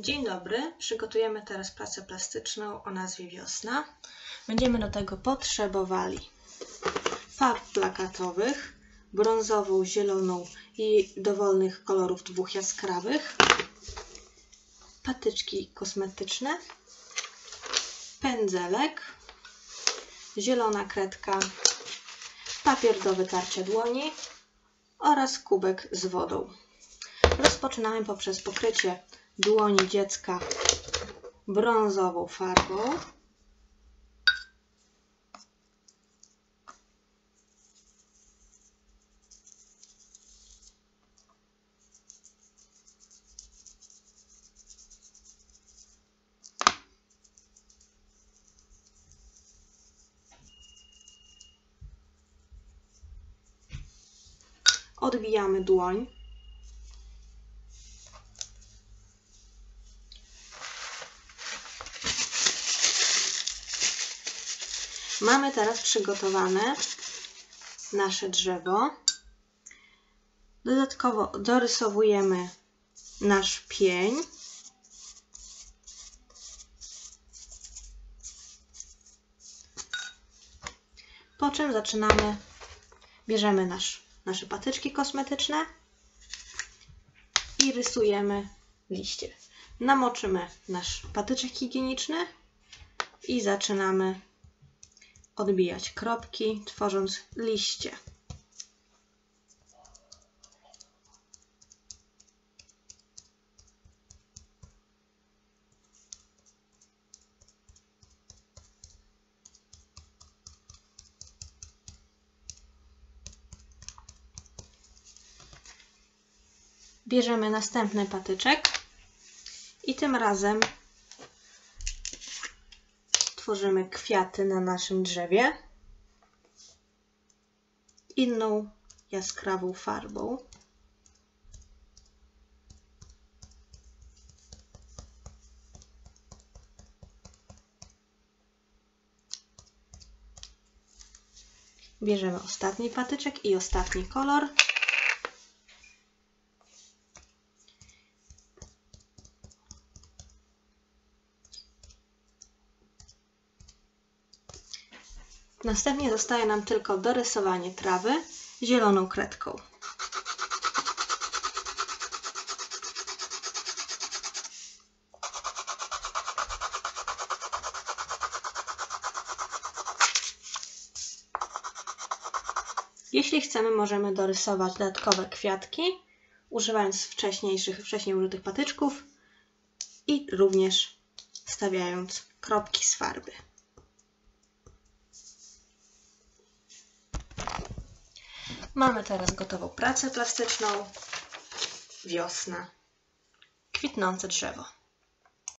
Dzień dobry, przygotujemy teraz pracę plastyczną o nazwie Wiosna. Będziemy do tego potrzebowali farb plakatowych, brązową, zieloną i dowolnych kolorów dwóch jaskrawych, patyczki kosmetyczne, pędzelek, zielona kredka, papier do wytarcia dłoni oraz kubek z wodą. Rozpoczynamy poprzez pokrycie dłoni dziecka brązową farbą. Odbijamy dłoń Mamy teraz przygotowane nasze drzewo. Dodatkowo dorysowujemy nasz pień. Po czym zaczynamy, bierzemy nasz, nasze patyczki kosmetyczne i rysujemy liście. Namoczymy nasz patyczek higieniczny i zaczynamy odbijać kropki, tworząc liście. Bierzemy następny patyczek i tym razem tworzymy kwiaty na naszym drzewie inną jaskrawą farbą. Bierzemy ostatni patyczek i ostatni kolor. Następnie zostaje nam tylko dorysowanie trawy zieloną kredką. Jeśli chcemy, możemy dorysować dodatkowe kwiatki, używając wcześniejszych, wcześniej użytych patyczków i również stawiając kropki z farby. Mamy teraz gotową pracę plastyczną. Wiosna. Kwitnące drzewo.